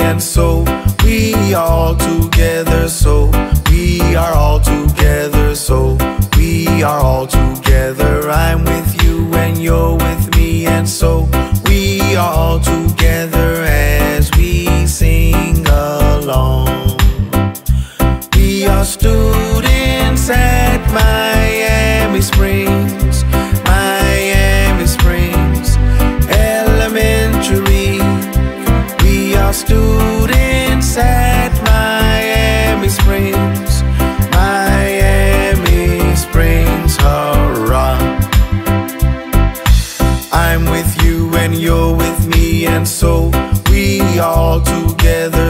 and so we all together. So we are all together. So we are all together. I'm with you, and you're with me, and so we are all together and you're with me, and so we all together.